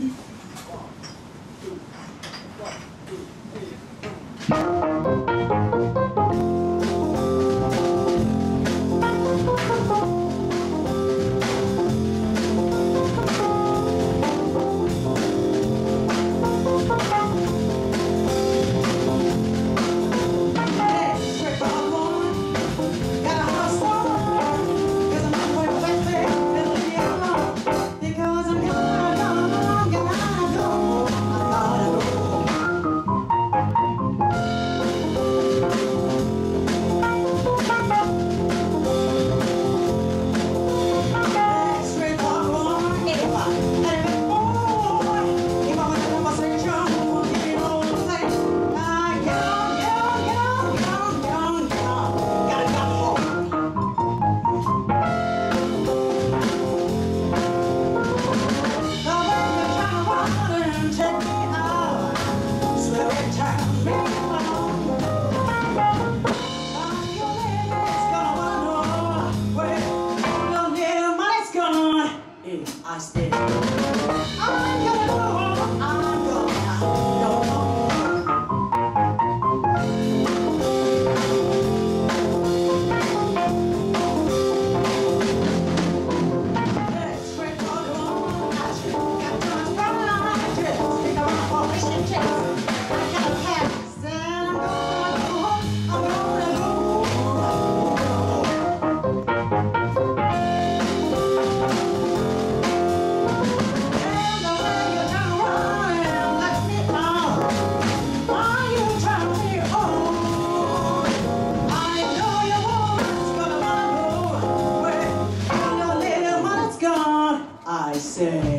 Thank you. I stay. I say.